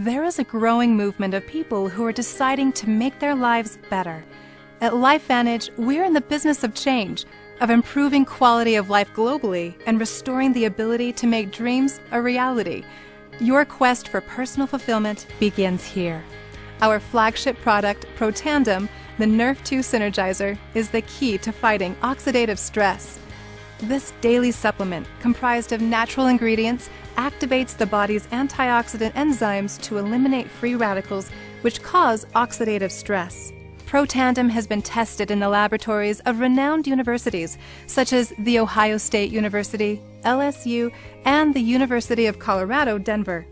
There is a growing movement of people who are deciding to make their lives better. At LifeVantage, we're in the business of change, of improving quality of life globally and restoring the ability to make dreams a reality. Your quest for personal fulfillment begins here. Our flagship product, Protandim, the Nrf2 Synergizer, is the key to fighting oxidative stress. This daily supplement, comprised of natural ingredients, activates the body's antioxidant enzymes to eliminate free radicals which cause oxidative stress. Protandim has been tested in the laboratories of renowned universities such as The Ohio State University, LSU, and the University of Colorado, Denver.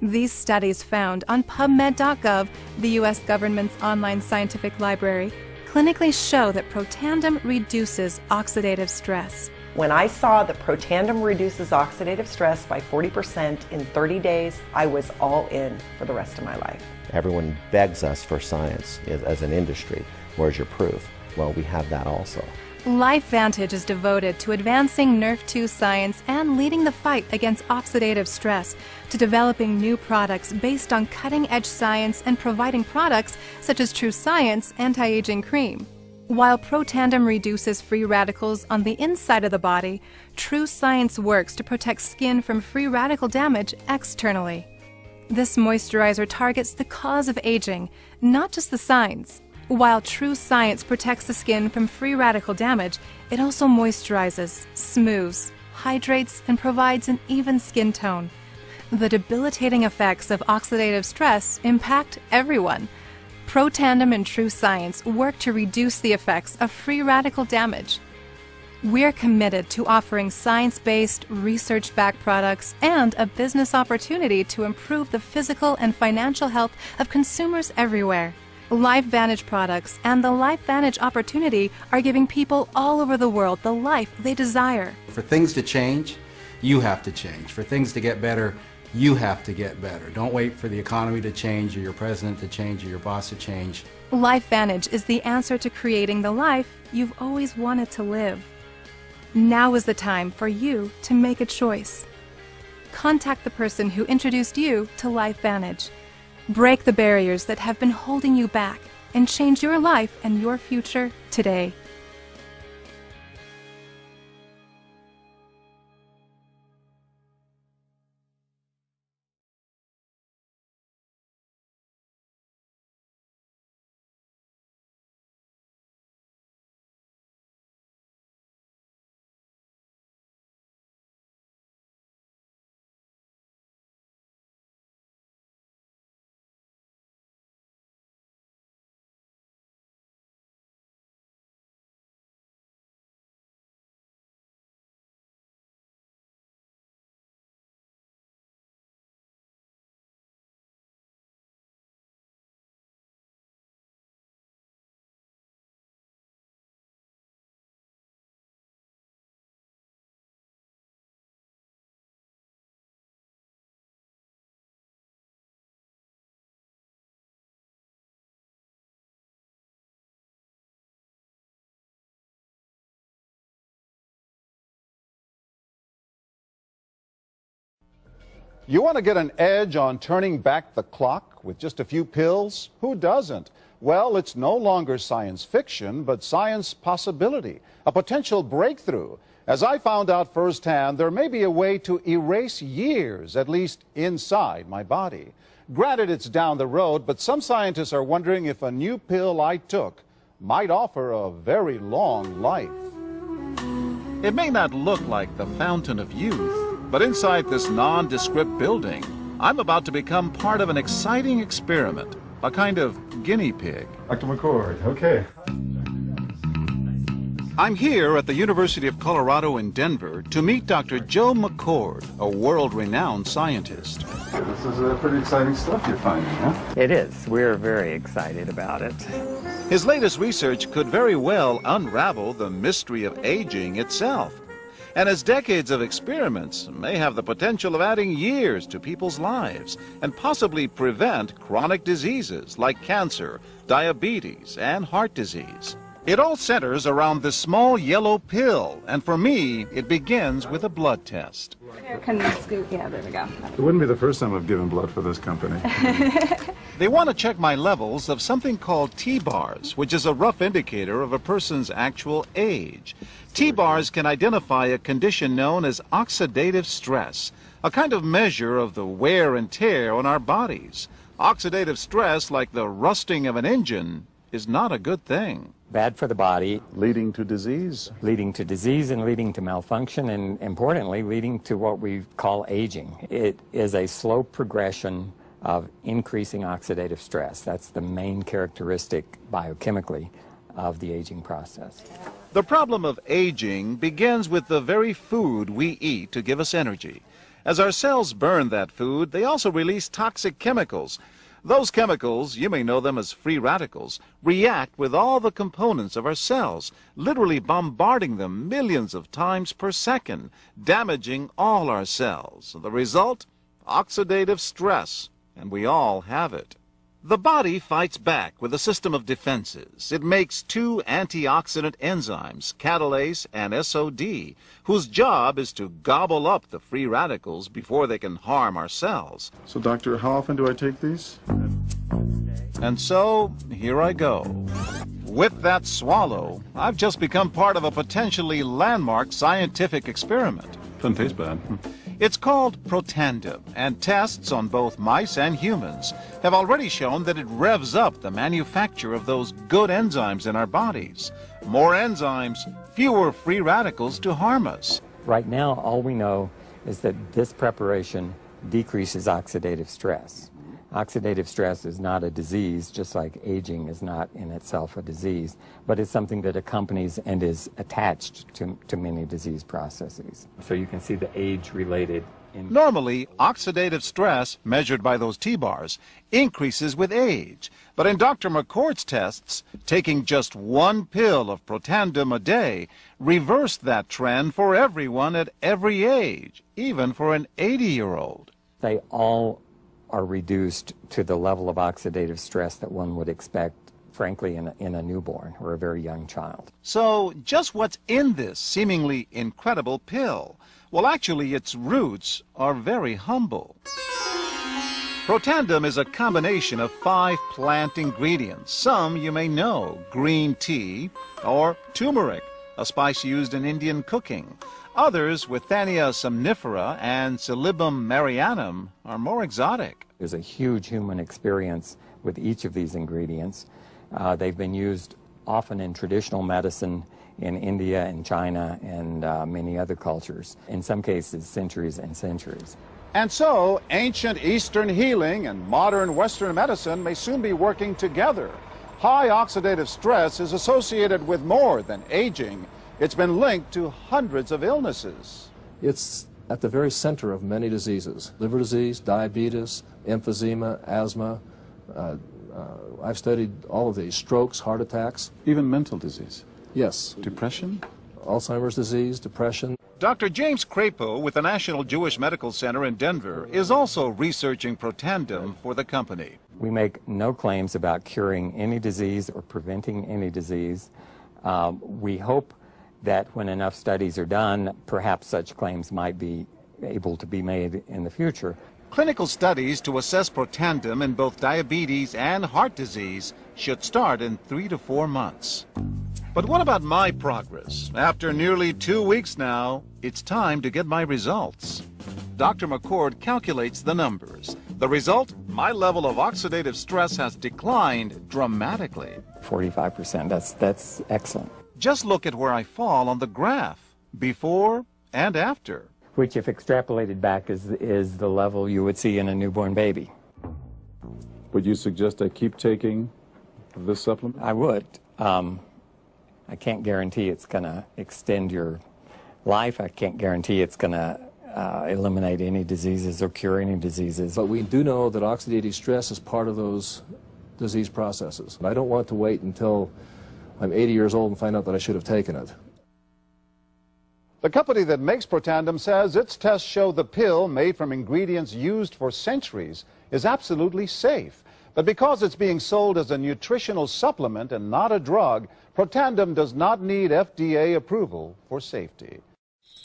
These studies found on PubMed.gov, the U.S. government's online scientific library, clinically show that Protandim reduces oxidative stress. When I saw that Protandim reduces oxidative stress by 40% in 30 days, I was all in for the rest of my life. Everyone begs us for science as an industry. Where's your proof? Well, we have that also. LifeVantage is devoted to advancing Nrf2 science and leading the fight against oxidative stress, to developing new products based on cutting edge science and providing products such as True Science Anti Aging Cream. While Protandim reduces free radicals on the inside of the body, True Science works to protect skin from free radical damage externally. This moisturizer targets the cause of aging, not just the signs. While True Science protects the skin from free radical damage, it also moisturizes, smooths, hydrates, and provides an even skin tone. The debilitating effects of oxidative stress impact everyone. Protandim and True Science work to reduce the effects of free radical damage. We're committed to offering science based, research backed products and a business opportunity to improve the physical and financial health of consumers everywhere. LifeVantage products and the LifeVantage opportunity are giving people all over the world the life they desire. For things to change, you have to change. For things to get better, you have to get better. Don't wait for the economy to change or your president to change or your boss to change. Life LifeVantage is the answer to creating the life you've always wanted to live. Now is the time for you to make a choice. Contact the person who introduced you to Life LifeVantage. Break the barriers that have been holding you back and change your life and your future today. You want to get an edge on turning back the clock with just a few pills? Who doesn't? Well, it's no longer science fiction, but science possibility, a potential breakthrough. As I found out firsthand, there may be a way to erase years, at least inside my body. Granted, it's down the road, but some scientists are wondering if a new pill I took might offer a very long life. It may not look like the fountain of youth, but inside this nondescript building, I'm about to become part of an exciting experiment, a kind of guinea pig. Dr. McCord, okay. I'm here at the University of Colorado in Denver to meet Dr. Joe McCord, a world-renowned scientist. This is uh, pretty exciting stuff you're finding, huh? It is. We're very excited about it. His latest research could very well unravel the mystery of aging itself and his decades of experiments may have the potential of adding years to people's lives and possibly prevent chronic diseases like cancer, diabetes, and heart disease. It all centers around this small yellow pill, and for me, it begins with a blood test. Can you scoot? Yeah, there we go. It wouldn't be the first time I've given blood for this company. They want to check my levels of something called TBARS, which is a rough indicator of a person's actual age. TBARS can identify a condition known as oxidative stress, a kind of measure of the wear and tear on our bodies. Oxidative stress, like the rusting of an engine, is not a good thing. Bad for the body, Leading to disease. leading to disease and leading to malfunction, and importantly, leading to what we call aging. It is a slow progression of increasing oxidative stress. That's the main characteristic biochemically of the aging process. The problem of aging begins with the very food we eat to give us energy. As our cells burn that food, they also release toxic chemicals. Those chemicals, you may know them as free radicals, react with all the components of our cells, literally bombarding them millions of times per second, damaging all our cells. The result? Oxidative stress, and we all have it. The body fights back with a system of defenses. It makes two antioxidant enzymes, catalase and SOD, whose job is to gobble up the free radicals before they can harm our cells. So, doctor, how often do I take these? And so, here I go. With that swallow, I've just become part of a potentially landmark scientific experiment. Doesn't taste bad. It's called Protandim, and tests on both mice and humans have already shown that it revs up the manufacture of those good enzymes in our bodies. More enzymes, fewer free radicals to harm us. Right now, all we know is that this preparation decreases oxidative stress. Oxidative stress is not a disease, just like aging is not in itself a disease, but it's something that accompanies and is attached to, to many disease processes. So you can see the age-related in Normally, oxidative stress, measured by those TBARS, increases with age. But in Dr. McCord's tests, taking just one pill of Protandim a day reversed that trend for everyone at every age, even for an 80-year-old. they all are reduced to the level of oxidative stress that one would expect, frankly, in a, in a newborn or a very young child. So, just what's in this seemingly incredible pill? Well, actually, its roots are very humble. Protandim is a combination of five plant ingredients. Some you may know green tea or turmeric, a spice used in Indian cooking. Others, Withania somnifera and Silybum marianum, are more exotic. There's a huge human experience with each of these ingredients. Uh, they've been used often in traditional medicine in India and China and uh, many other cultures, in some cases, centuries and centuries. And so, ancient Eastern healing and modern Western medicine may soon be working together. High oxidative stress is associated with more than aging. It's been linked to hundreds of illnesses. It's at the very center of many diseases liver disease, diabetes, emphysema, asthma. Uh, uh, I've studied all of these strokes, heart attacks. Even mental disease. Yes, Depression? Alzheimer's disease, depression. Dr. James Crapo with the National Jewish Medical Center in Denver is also researching Protandim for the company. We make no claims about curing any disease or preventing any disease. Um, we hope that when enough studies are done, perhaps such claims might be able to be made in the future. Clinical studies to assess Protandim in both diabetes and heart disease should start in three to four months. But what about my progress? After nearly two weeks now, it's time to get my results. Dr. McCord calculates the numbers. The result? My level of oxidative stress has declined dramatically. 45%, that's, that's excellent. Just look at where I fall on the graph, before and after. Which, if extrapolated back, is, is the level you would see in a newborn baby. Would you suggest I keep taking this supplement? I would. Um, I can't guarantee it's going to extend your life. I can't guarantee it's going to uh, eliminate any diseases or cure any diseases. But we do know that oxidative stress is part of those disease processes. I don't want to wait until I'm 80 years old and find out that I should have taken it. The company that makes Protandim says its tests show the pill, made from ingredients used for centuries, is absolutely safe. But because it's being sold as a nutritional supplement and not a drug, Protandim does not need FDA approval for safety.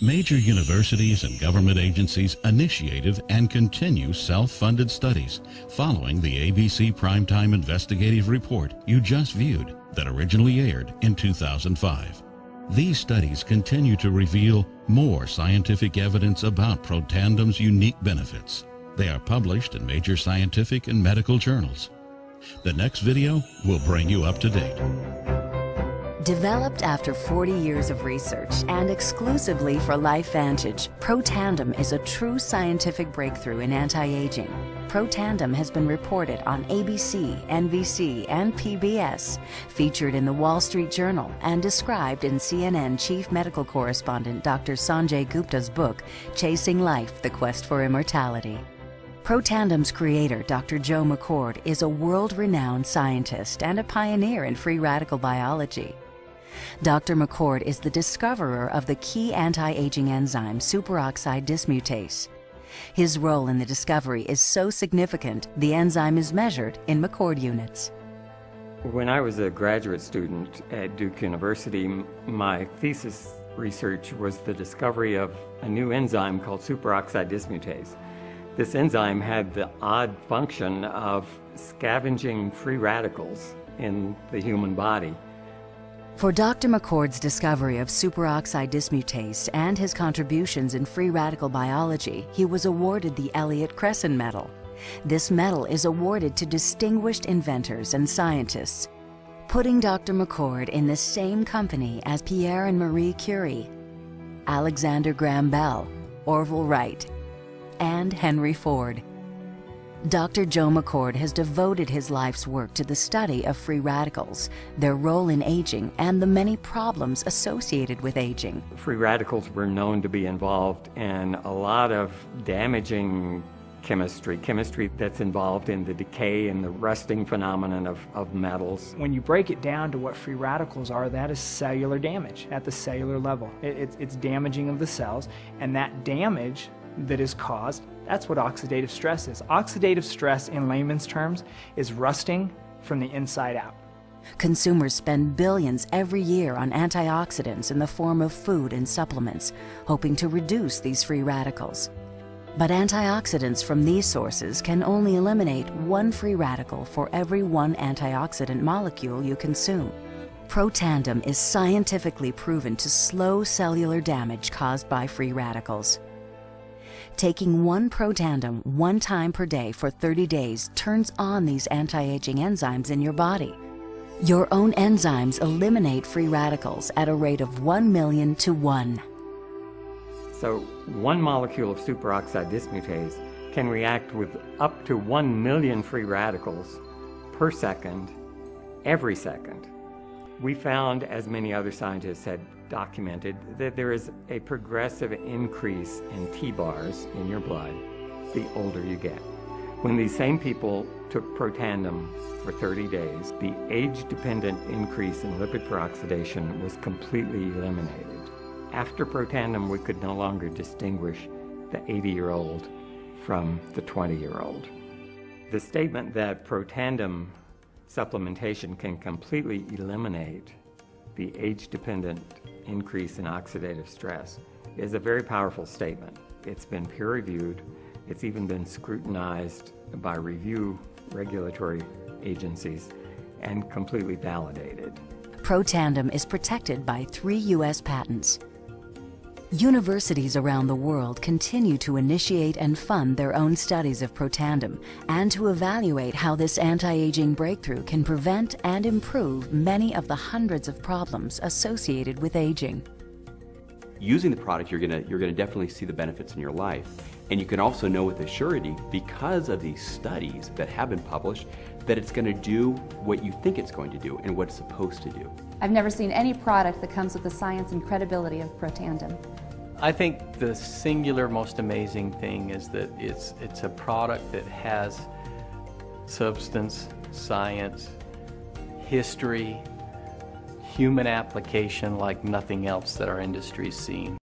Major universities and government agencies initiated and continue self-funded studies following the ABC Primetime Investigative Report you just viewed that originally aired in 2005. These studies continue to reveal more scientific evidence about Protandim's unique benefits. They are published in major scientific and medical journals. The next video will bring you up to date. Developed after 40 years of research and exclusively for LifeVantage, Protandim is a true scientific breakthrough in anti-aging. Protandim has been reported on ABC, NBC, and PBS, featured in the Wall Street Journal, and described in CNN Chief Medical Correspondent Dr. Sanjay Gupta's book, Chasing Life, The Quest for Immortality. Protandim's creator, Dr. Joe McCord, is a world-renowned scientist and a pioneer in free radical biology. Dr. McCord is the discoverer of the key anti-aging enzyme superoxide dismutase. His role in the discovery is so significant, the enzyme is measured in McCord units. When I was a graduate student at Duke University, my thesis research was the discovery of a new enzyme called superoxide dismutase. This enzyme had the odd function of scavenging free radicals in the human body. For Dr. McCord's discovery of superoxide dismutase and his contributions in free radical biology, he was awarded the Elliott Cresson Medal. This medal is awarded to distinguished inventors and scientists, putting Dr. McCord in the same company as Pierre and Marie Curie, Alexander Graham Bell, Orville Wright, and Henry Ford. Dr. Joe McCord has devoted his life's work to the study of free radicals, their role in aging, and the many problems associated with aging. Free radicals were known to be involved in a lot of damaging chemistry, chemistry that's involved in the decay and the rusting phenomenon of, of metals. When you break it down to what free radicals are, that is cellular damage at the cellular level. It, it's, it's damaging of the cells, and that damage that is caused. That's what oxidative stress is. Oxidative stress, in layman's terms, is rusting from the inside out. Consumers spend billions every year on antioxidants in the form of food and supplements, hoping to reduce these free radicals. But antioxidants from these sources can only eliminate one free radical for every one antioxidant molecule you consume. Protandim is scientifically proven to slow cellular damage caused by free radicals. Taking one Protandim one time per day for 30 days turns on these anti-aging enzymes in your body. Your own enzymes eliminate free radicals at a rate of 1 million to 1. So one molecule of superoxide dismutase can react with up to 1 million free radicals per second, every second. We found, as many other scientists had documented, that there is a progressive increase in TBARS in your blood the older you get. When these same people took Protandim for 30 days, the age-dependent increase in lipid peroxidation was completely eliminated. After Protandim, we could no longer distinguish the 80-year-old from the 20-year-old. The statement that Protandim supplementation can completely eliminate the age-dependent increase in oxidative stress is a very powerful statement. It's been peer-reviewed. It's even been scrutinized by review regulatory agencies and completely validated. Protandim is protected by three U.S. patents. Universities around the world continue to initiate and fund their own studies of Protandim and to evaluate how this anti-aging breakthrough can prevent and improve many of the hundreds of problems associated with aging. Using the product, you're gonna, you're gonna definitely see the benefits in your life. And you can also know with a surety, because of these studies that have been published, that it's gonna do what you think it's going to do and what it's supposed to do. I've never seen any product that comes with the science and credibility of Protandim. I think the singular most amazing thing is that it's, it's a product that has substance, science, history, human application like nothing else that our industry's seen.